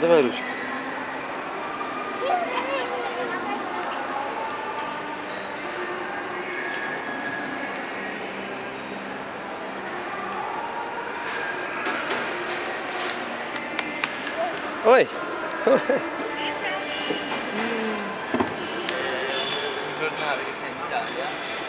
Давай ручку. Ой! Giornale che c'è in Italia